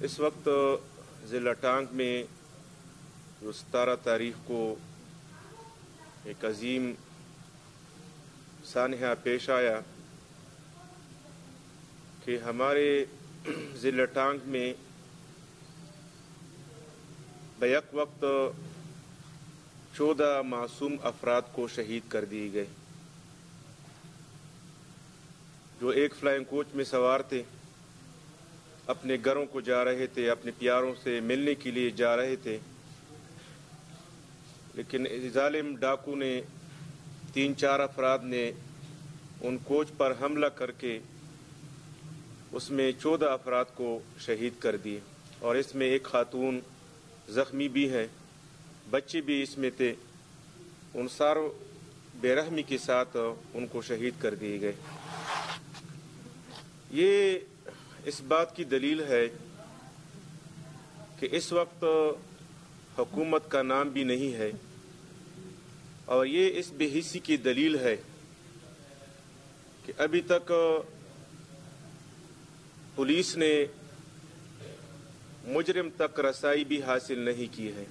اس وقت ضلع ٹانک میں جو ستارہ تاریخ کو ایک عظیم سانحہ پیش آیا کہ ہمارے ضلع ٹانک میں بیک وقت چودہ معصوم افراد کو شہید کر دیے گئے۔ جو ایک فلائنگ کوچ میں سوار تھے اپنے گھروں کو جا رہے تھے، اپنے پیاروں سے ملنے کے لیے جا رہے تھے۔ لیکن ظالم ڈاکو نے، تین چار افراد نے ان کوچ پر حملہ کر کے اس میں چودہ افراد کو شہید کر دیے۔ اور اس میں ایک خاتون زخمی بھی ہے بچے بھی اس میں تھے۔ ان ساروں بے رحمی کے ساتھ ان کو شہید کر دیے گئے۔ یہ اس بات کی دلیل ہے کہ اس وقت حکومت کا نام بھی نہیں ہے اور یہ اس بے حصی کی دلیل ہے کہ ابھی تک پولیس نے مجرم تک رسائی بھی حاصل نہیں کی ہے۔